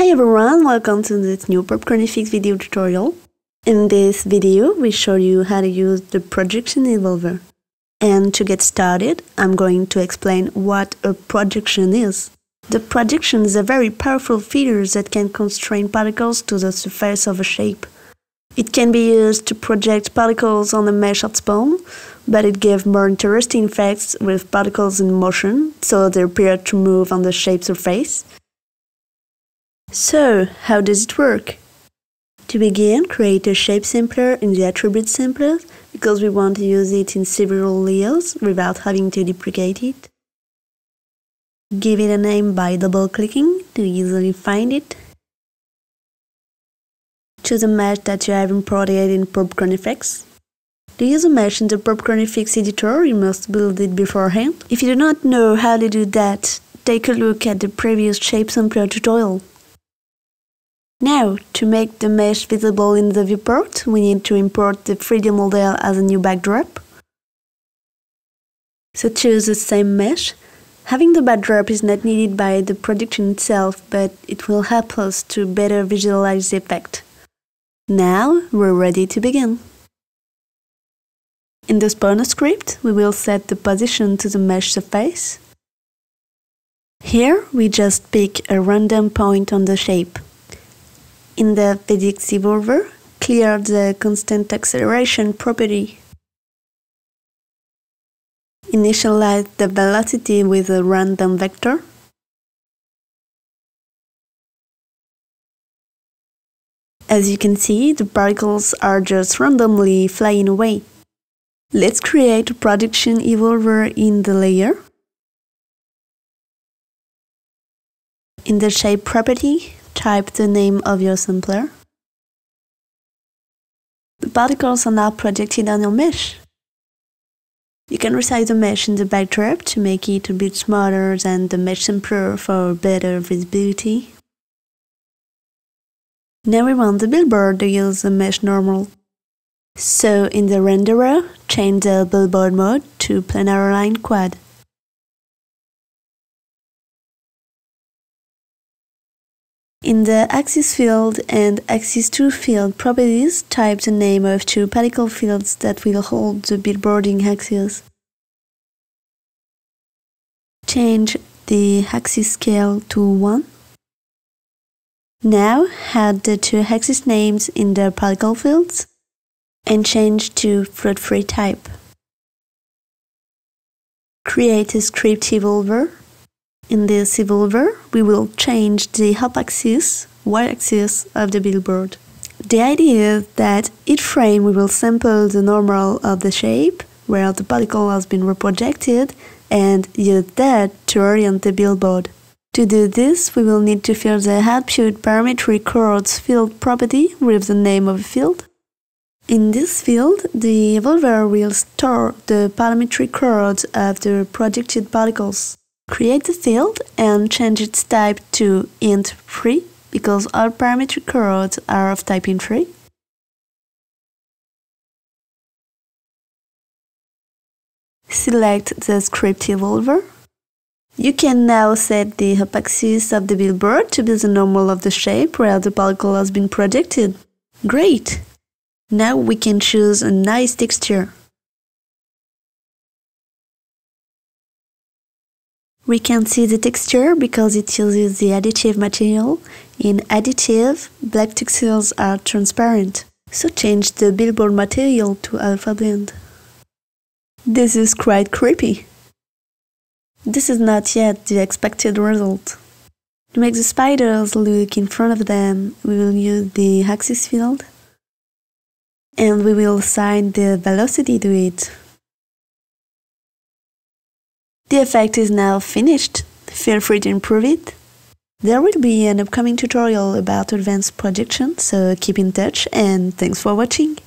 Hi everyone, welcome to this new PopcornFX video tutorial. In this video, we show you how to use the projection evolver. And to get started, I'm going to explain what a projection is. The projection is a very powerful feature that can constrain particles to the surface of a shape. It can be used to project particles on a mesh of spawn, but it gives more interesting effects with particles in motion, so they appear to move on the shape surface. So, how does it work? To begin, create a shape sampler in the attribute sampler because we want to use it in several layers without having to duplicate it. Give it a name by double-clicking to easily find it. Choose a mesh that you have imported in PopcornFX. To use a mesh in the PopcornFX editor, you must build it beforehand. If you do not know how to do that, take a look at the previous shape sampler tutorial. Now, to make the mesh visible in the viewport, we need to import the 3D model as a new backdrop. So choose the same mesh. Having the backdrop is not needed by the production itself, but it will help us to better visualize the effect. Now, we're ready to begin. In the spawner script, we will set the position to the mesh surface. Here, we just pick a random point on the shape. In the physics evolver, clear the constant acceleration property. Initialize the velocity with a random vector. As you can see, the particles are just randomly flying away. Let's create a projection evolver in the layer. In the shape property, type the name of your sampler. The particles are now projected on your mesh. You can resize the mesh in the backdrop to make it a bit smaller than the mesh sampler for better visibility. Now we want the billboard to use the mesh normal. So in the renderer, change the billboard mode to planar aligned quad. In the axis field and axis 2 field properties, type the name of two particle fields that will hold the billboarding axis. Change the axis scale to 1. Now add the two axis names in the particle fields and change to float3 type. Create a script evolver in this evolver, we will change the up axis, y-axis of the billboard. The idea is that each frame we will sample the normal of the shape, where the particle has been reprojected, and use that to orient the billboard. To do this, we will need to fill the output parametric coords field property with the name of a field. In this field, the evolver will store the parametric coords of the projected particles. Create the field and change its type to int3 because all parameter codes are of type int3. Select the script evolver. You can now set the axis of the billboard to be the normal of the shape where the particle has been projected. Great! Now we can choose a nice texture. We can see the texture because it uses the additive material. In additive, black textures are transparent, so change the billboard material to alpha blend. This is quite creepy. This is not yet the expected result. To make the spiders look in front of them, we will use the axis field and we will assign the velocity to it. The effect is now finished. Feel free to improve it. There will be an upcoming tutorial about advanced projection, so keep in touch and thanks for watching.